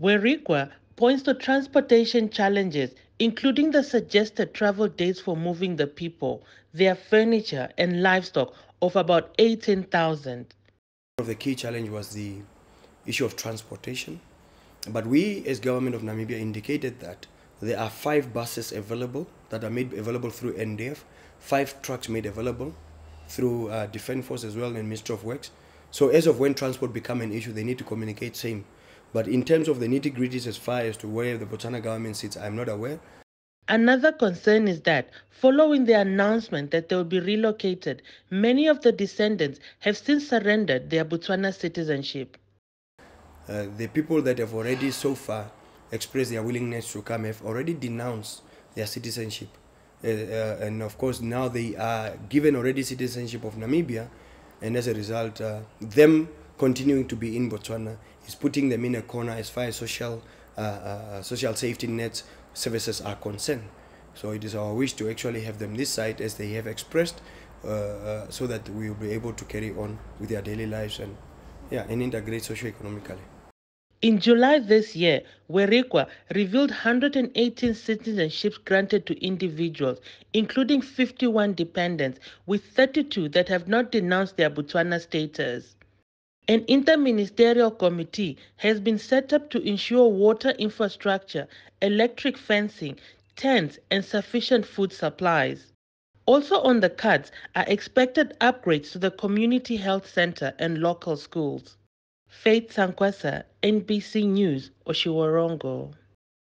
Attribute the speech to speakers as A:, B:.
A: Werikwa points to transportation challenges, including the suggested travel dates for moving the people, their furniture, and livestock of about 18,000.
B: One Of the key challenge was the issue of transportation, but we as government of Namibia indicated that there are five buses available that are made available through NDF, five trucks made available through uh, Defence Force as well and Ministry of Works. So as of when transport become an issue, they need to communicate same. But in terms of the nitty gritties as far as to where the Botswana government sits, I'm not aware.
A: Another concern is that, following the announcement that they will be relocated, many of the descendants have since surrendered their Botswana citizenship.
B: Uh, the people that have already so far expressed their willingness to come have already denounced their citizenship. Uh, uh, and of course, now they are given already citizenship of Namibia, and as a result, uh, them continuing to be in Botswana is putting them in a corner as far as social uh, uh, social safety nets services are concerned. So it is our wish to actually have them this side as they have expressed, uh, uh, so that we will be able to carry on with their daily lives and yeah and integrate socio-economically.
A: In July this year, Werikwa revealed 118 citizenships granted to individuals, including 51 dependents, with 32 that have not denounced their Botswana status. An interministerial committee has been set up to ensure water infrastructure, electric fencing, tents, and sufficient food supplies. Also on the cards are expected upgrades to the community health center and local schools. Faith Sankwasa, NBC News, Otjiwarongo.